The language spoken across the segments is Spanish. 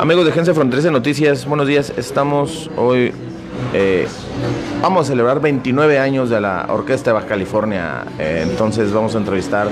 Amigos de Agencia Fronteriza Noticias, buenos días. Estamos hoy, eh, vamos a celebrar 29 años de la Orquesta de Baja California. Eh, entonces vamos a entrevistar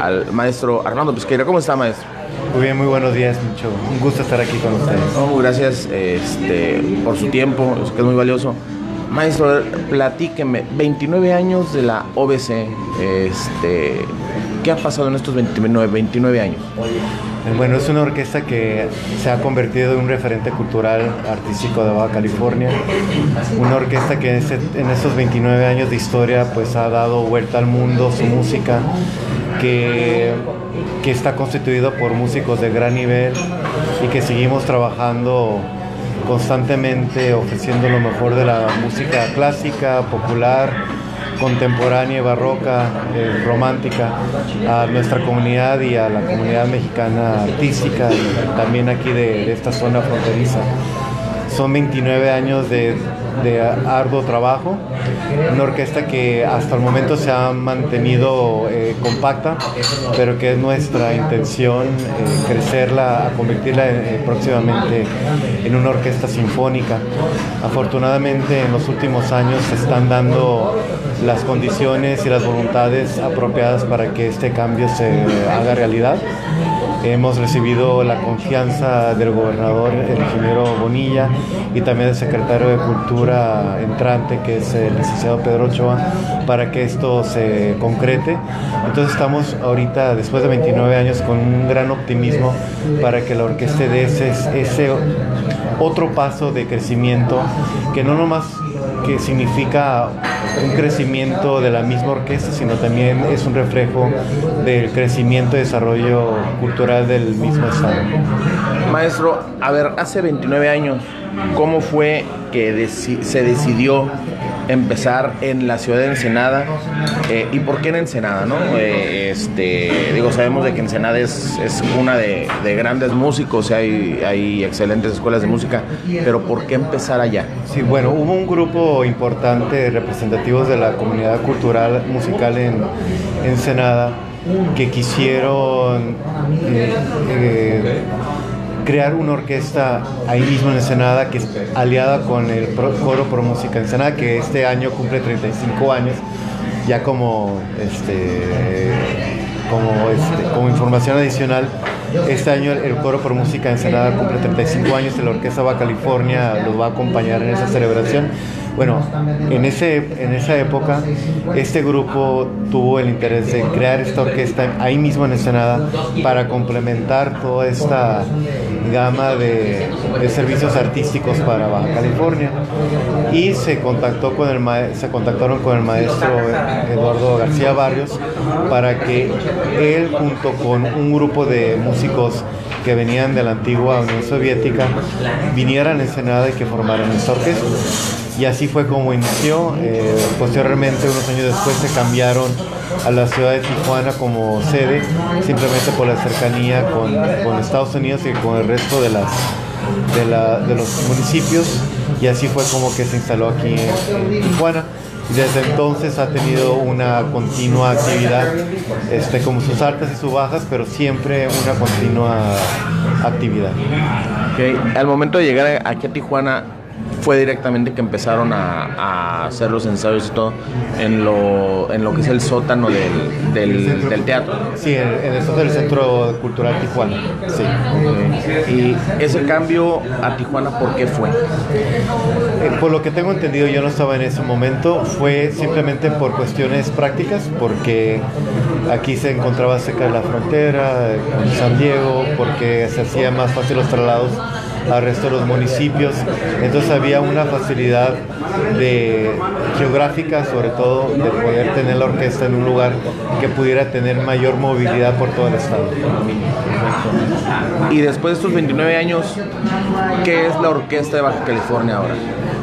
al maestro Armando Pesqueira. ¿Cómo está, maestro? Muy bien, muy buenos días, mucho. Un gusto estar aquí con ustedes. Oh, gracias este, por su tiempo, que es muy valioso. Maestro, platíqueme, 29 años de la OBC, este, ¿qué ha pasado en estos 29, 29 años? Bueno, es una orquesta que se ha convertido en un referente cultural artístico de Baja California. Una orquesta que en estos 29 años de historia pues ha dado vuelta al mundo su música, que, que está constituido por músicos de gran nivel y que seguimos trabajando constantemente ofreciendo lo mejor de la música clásica, popular, contemporánea, barroca, eh, romántica a nuestra comunidad y a la comunidad mexicana artística también aquí de esta zona fronteriza. Son 29 años de, arduo trabajo, una orquesta que hasta el momento se ha mantenido eh, compacta, pero que es nuestra intención eh, crecerla, convertirla eh, próximamente en una orquesta sinfónica. Afortunadamente en los últimos años se están dando las condiciones y las voluntades apropiadas para que este cambio se haga realidad. Hemos recibido la confianza del gobernador, el ingeniero Bonilla, y también del secretario de Cultura entrante, que es el licenciado Pedro Ochoa, para que esto se concrete. Entonces estamos ahorita, después de 29 años, con un gran optimismo para que la orquesta dé ese, ese otro paso de crecimiento, que no nomás que significa un crecimiento de la misma orquesta, sino también es un reflejo del crecimiento y desarrollo cultural del mismo estado. Maestro, a ver, hace 29 años, ¿cómo fue que se decidió empezar en la ciudad de Ensenada eh, y por qué en Ensenada, ¿no? Eh, este, digo, sabemos de que Ensenada es, es una de, de, grandes músicos, hay, hay excelentes escuelas de música, pero ¿por qué empezar allá? Sí, bueno, hubo un grupo importante de representativos de la comunidad cultural musical en Ensenada que quisieron eh, crear una orquesta ahí mismo en Ensenada que es aliada con el Coro Pro Música Ensenada que este año cumple 35 años ya como este como, este, como información adicional este año el Coro por Música Ensenada cumple 35 años y la Orquesta Baja California los va a acompañar en esa celebración. Bueno, en, ese, en esa época este grupo tuvo el interés de crear esta orquesta ahí mismo en Ensenada para complementar toda esta gama de, servicios artísticos para Baja California y se contactó con el se contactaron con el maestro Eduardo García Barrios para que él junto con un grupo de músicos que venían de la antigua Unión Soviética vinieran a Ensenada y que formaran esta orquesta. Y así fue como inició. Eh, posteriormente, unos años después, se cambiaron a la ciudad de Tijuana como sede, simplemente por la cercanía con, con Estados Unidos y con el resto de, las, de, la, de los municipios. Y así fue como que se instaló aquí en, en Tijuana. Desde entonces ha tenido una continua actividad, este, como sus altas y sus bajas, pero siempre una continua actividad. Al momento de llegar aquí a Tijuana, fue directamente que empezaron a, a, hacer los ensayos y todo en lo, en lo que es el sótano del, del, del teatro. Sí, en, en el del Centro Cultural Tijuana. Sí. Okay. Y ese cambio a Tijuana, ¿por qué fue? Eh, por lo que tengo entendido, yo no estaba en ese momento, fue simplemente por cuestiones prácticas, porque aquí se encontraba cerca de la frontera, con San Diego, porque se hacía más fácil los traslados al resto de los municipios. Entonces había una facilidad de geográfica, sobre todo, de poder tener la orquesta en un lugar que pudiera tener mayor movilidad por todo el estado. Y después de estos 29 años, ¿qué es la Orquesta de Baja California ahora?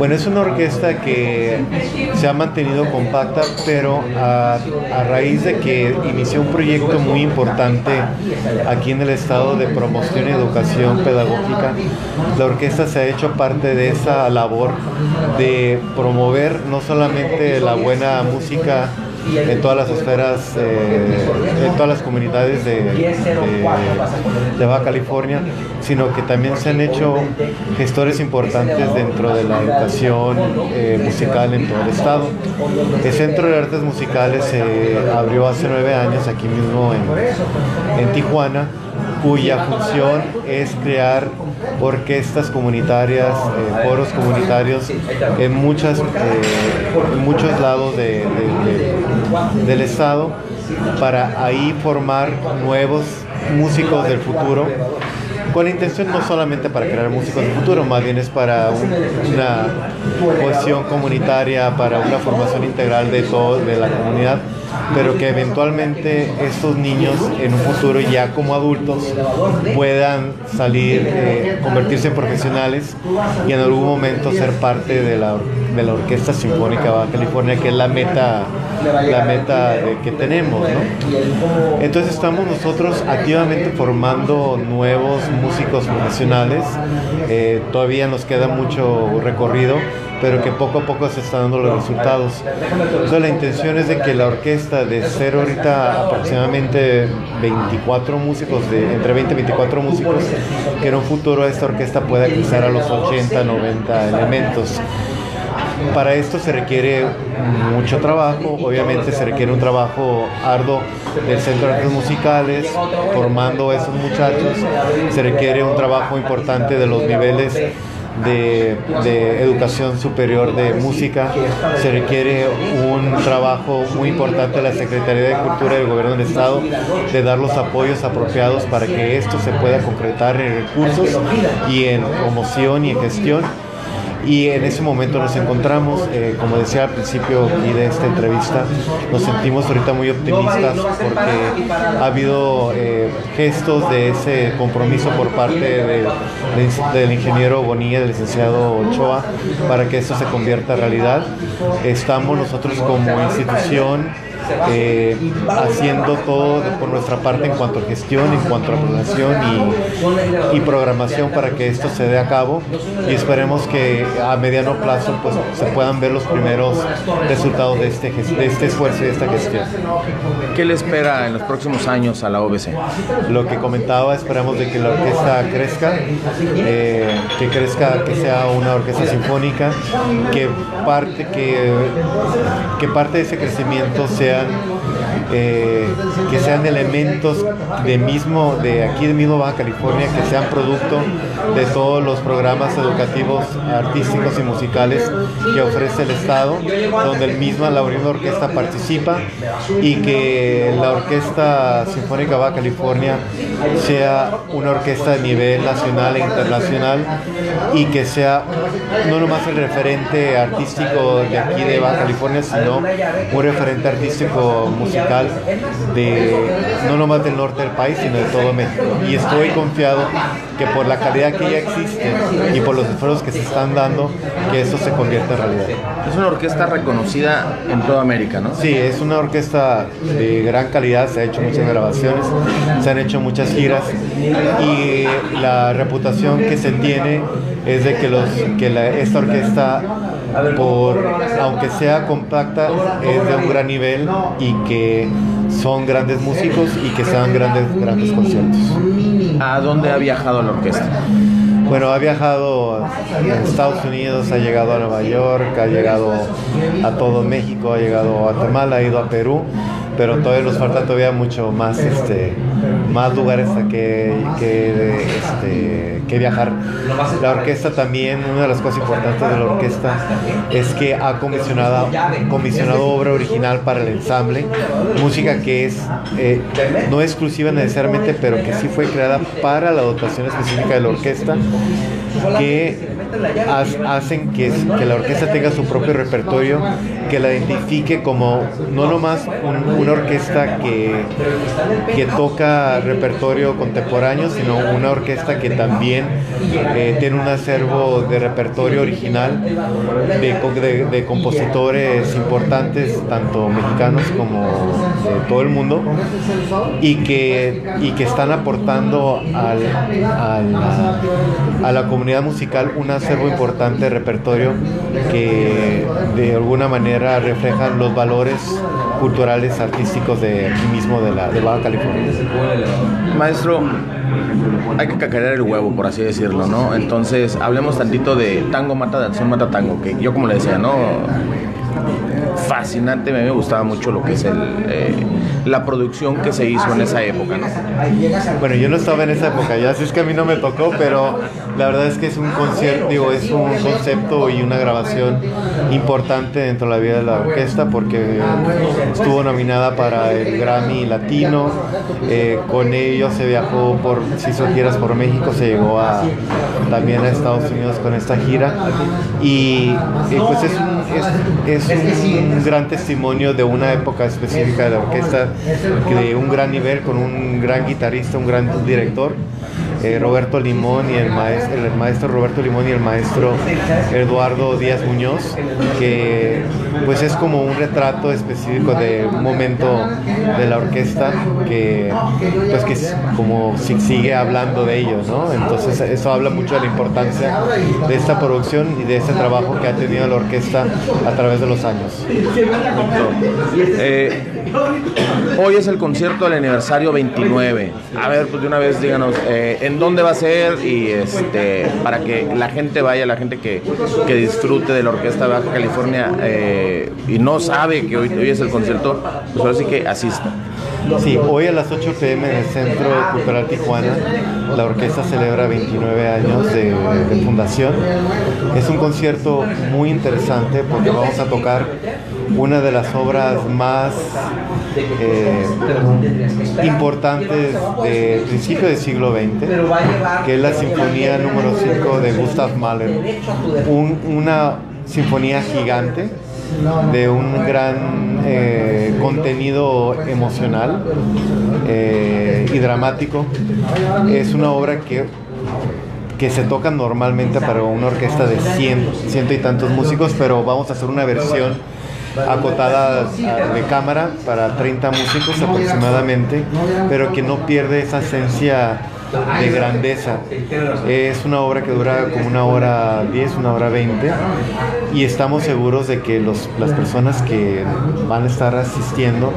Bueno, es una orquesta que se ha mantenido compacta, pero a, raíz de que inició un proyecto muy importante aquí en el estado de promoción y educación pedagógica, la orquesta se ha hecho parte de esa labor de promover no solamente la buena música en todas las esferas, eh, en todas las comunidades de, de, Baja California, sino que también se han hecho gestores importantes dentro de la educación eh, musical en todo el estado. El Centro de Artes Musicales se abrió hace nueve años aquí mismo en, en Tijuana cuya función es crear orquestas comunitarias, eh, foros comunitarios en, eh, muchos lados del estado para ahí formar nuevos músicos del futuro con la intención no solamente para crear músicos del futuro, más bien es para una cohesión comunitaria, para una formación integral de todo, de la comunidad pero que eventualmente estos niños en un futuro ya como adultos puedan salir, eh, convertirse en profesionales y en algún momento ser parte de la, de la Orquesta Sinfónica Baja California, que es la meta, la meta que tenemos. Entonces estamos nosotros activamente formando nuevos músicos profesionales, eh, todavía nos queda mucho recorrido pero que poco a poco se están dando los resultados. Entonces la intención es de que la orquesta de ser ahorita aproximadamente 24 músicos, de, entre 20 y 24 músicos, que en un futuro esta orquesta pueda cruzar a los 80, 90 elementos. Para esto se requiere mucho trabajo, obviamente se requiere un trabajo arduo del Centro de Artes Musicales, formando a esos muchachos, se requiere un trabajo importante de los niveles de, educación superior de música. Se requiere un trabajo muy importante de la Secretaría de Cultura del Gobierno del Estado de dar los apoyos apropiados para que esto se pueda concretar en recursos y en promoción y en gestión y en ese momento nos encontramos, eh, como decía al principio de esta entrevista, nos sentimos ahorita muy optimistas porque ha habido eh, gestos de ese compromiso por parte del ingeniero Bonilla, del licenciado Ochoa, para que esto se convierta en realidad. Estamos nosotros como institución eh, haciendo todo por nuestra parte en cuanto a gestión, en cuanto a planeación y, programación para que esto se dé a cabo y esperemos que a mediano plazo pues, se puedan ver los primeros resultados de este, de este esfuerzo y de esta gestión. ¿Qué le espera en los próximos años a la OBC? Lo que comentaba, esperamos de que la orquesta crezca, eh, que crezca, que sea una orquesta sinfónica, que parte, que, que parte de ese crecimiento sea eh, que sean elementos de mismo, de aquí de mismo Baja California, que sean producto de todos los programas educativos, artísticos y musicales que ofrece el Estado, donde el misma la Orquesta participa y que la Orquesta Sinfónica Baja California sea una orquesta de nivel nacional e internacional y que sea no nomás el referente artístico de aquí de Baja California, sino un referente artístico musical de no nomás del norte del país, sino de todo México. Y estoy confiado que por la calidad que ya existe y por los esfuerzos que se están dando, que eso se convierta en realidad. Es una orquesta reconocida en toda América, ¿no? Sí, es una orquesta de gran calidad, se han hecho muchas grabaciones, se han hecho muchas giras y la reputación que se tiene es de que, los, que esta orquesta por, aunque sea compacta, es de un gran nivel y que son grandes músicos y que sean grandes, grandes conciertos. ¿A dónde ha viajado la orquesta? Bueno, ha viajado a Estados Unidos, ha llegado a Nueva York, ha llegado a todo México, ha llegado a Guatemala, ha ido a Perú pero todavía nos falta todavía mucho más, este, más lugares a que, que, este, que viajar. La orquesta también, una de las cosas importantes de la orquesta es que ha comisionado, comisionado obra original para el ensamble, música que es eh, no exclusiva necesariamente, pero que sí fue creada para la dotación específica de la orquesta, que hacen que, la orquesta tenga su propio repertorio, que la identifique como no nomás un una orquesta que, que toca repertorio contemporáneo, sino una orquesta que también eh, tiene un acervo de repertorio original de, de, compositores importantes, tanto mexicanos como de todo el mundo, y que, y que están aportando al, a la comunidad musical un acervo importante de repertorio que de alguna manera reflejan los valores culturales, artísticos de aquí mismo de, la, de Baja California. Maestro, hay que cacarear el huevo, por así decirlo, ¿no? Entonces, hablemos tantito de tango mata, de acción mata tango, que yo como le decía, ¿no? Fascinante, a mí me gustaba mucho lo que es el, eh, la producción que se hizo en esa época. ¿no? Bueno, yo no estaba en esa época, ya así es que a mí no me tocó, pero la verdad es que es un concierto, digo, es un concepto y una grabación importante dentro de la vida de la orquesta porque estuvo nominada para el Grammy Latino, eh, con ello se viajó por, si quieras, por México, se llegó a, también a Estados Unidos con esta gira y, pues es es, es un gran testimonio de una época específica de la orquesta, de un gran nivel, con un gran guitarrista, un gran director. Eh, Roberto Limón y el maestro, el maestro Roberto Limón y el maestro Eduardo Díaz Muñoz, que pues es como un retrato específico de un momento de la orquesta que pues que como si sigue hablando de ellos, ¿no? Entonces eso habla mucho de la importancia de esta producción y de este trabajo que ha tenido la orquesta a través de los años. Eh, hoy es el concierto del aniversario 29. A ver, pues de una vez díganos, eh, ¿en dónde va a ser? Y este, para que la gente vaya, la gente que, disfrute de la Orquesta Baja California eh, y no sabe que hoy, hoy es el concierto, pues ahora sí que asista. Sí, hoy a las 8 pm en el Centro Cultural Tijuana, la orquesta celebra 29 años de, fundación. Es un concierto muy interesante porque vamos a tocar una de las obras más eh, importantes del principio del siglo XX, que es la Sinfonía número 5 de Gustav Mahler. una sinfonía gigante de un gran eh, contenido emocional eh, y dramático. Es una obra que, que se toca normalmente para una orquesta de ciento y tantos músicos, pero vamos a hacer una versión acotada de cámara para 30 músicos aproximadamente, pero que no pierde esa esencia de grandeza. Es una obra que dura como una hora 10, una hora 20 y estamos seguros de que los, las personas que van a estar asistiendo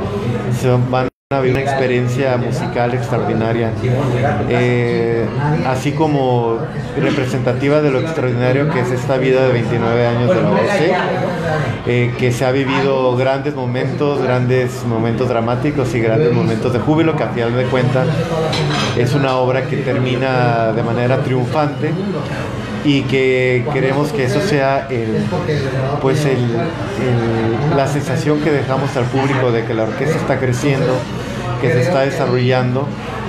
se van a vivir una experiencia musical extraordinaria, eh, así como representativa de lo extraordinario que es esta vida de 29 años de la OC, eh, que se ha vivido grandes momentos, grandes momentos dramáticos y grandes momentos de júbilo, que a final de cuentas es una obra que termina de manera triunfante y que queremos que eso sea el, pues el, la sensación que dejamos al público de que la orquesta está creciendo, que se está desarrollando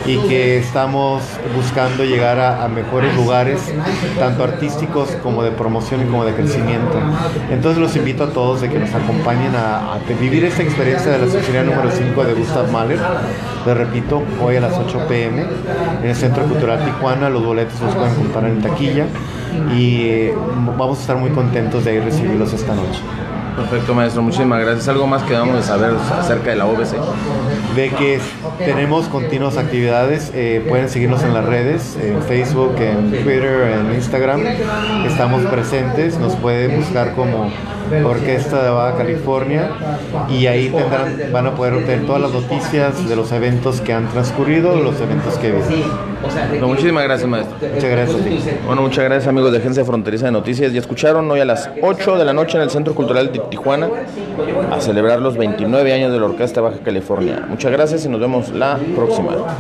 y que estamos buscando llegar a, mejores lugares, tanto artísticos como de promoción y como de crecimiento. Entonces los invito a todos de que nos acompañen a, vivir esta experiencia de la Sinfonía número 5 de Gustav Mahler. Les repito, hoy a las 8 pm en el Centro Cultural Tijuana. Los boletos los pueden comprar en taquilla y eh, vamos a estar muy contentos de ir recibirlos esta noche. Perfecto, maestro. Muchísimas gracias. ¿Algo más que vamos a saber acerca de la OBC? De que tenemos continuas actividades. Eh, pueden seguirnos en las redes, en Facebook, en Twitter, en Instagram. Estamos presentes. Nos pueden buscar como Orquesta de Baja California y ahí van a poder obtener todas las noticias de los eventos que han transcurrido, los eventos que vienen. Muchísimas gracias, maestro. Muchas gracias. Bueno, muchas gracias, amigos de Agencia Fronteriza de Noticias. Ya escucharon hoy a las 8 de la noche en el Centro Cultural de Tijuana a celebrar los 29 años de la Orquesta Baja California. Muchas gracias y nos vemos la próxima.